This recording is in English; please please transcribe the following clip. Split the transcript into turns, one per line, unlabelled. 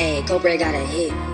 Hey, Cobra got a hit.